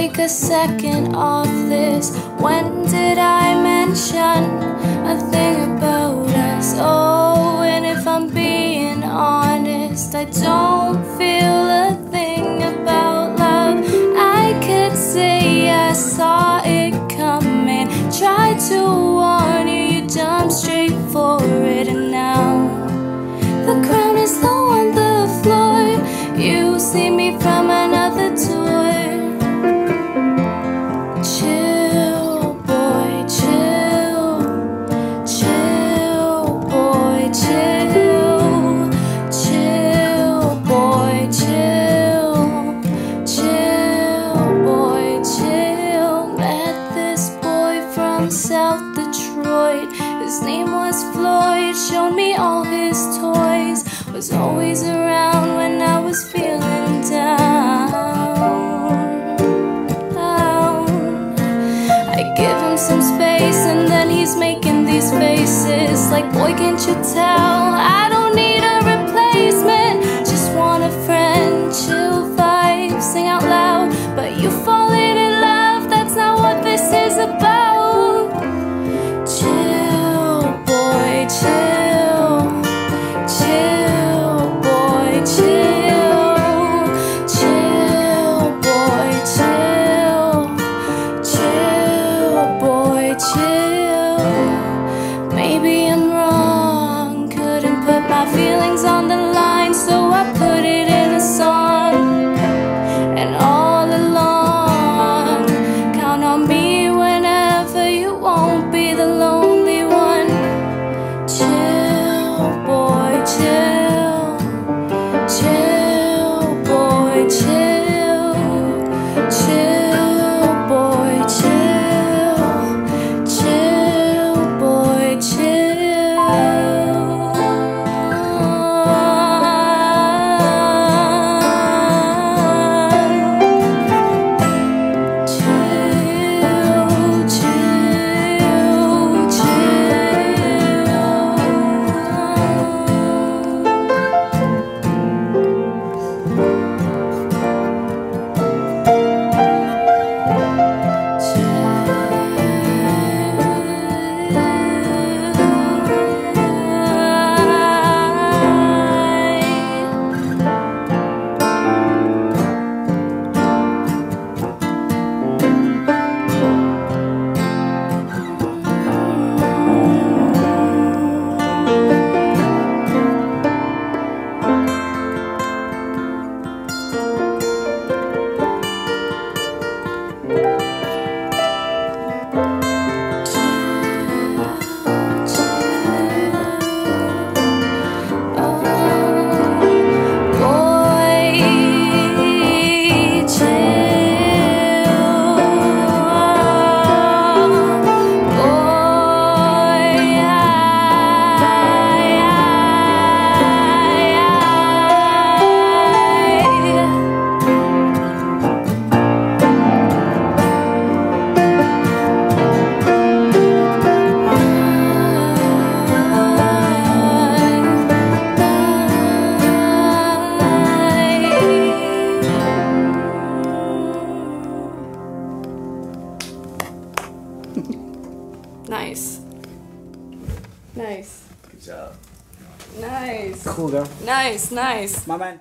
take a second off this. When did I mention a thing about us? Oh, and if I'm being honest, I don't feel was Floyd, showed me all his toys, was always around when I was feeling down. down. I give him some space, and then he's making these faces like, boy, can't you tell? Nice. Nice. Good job. Nice. Cool girl. Nice, nice. My man.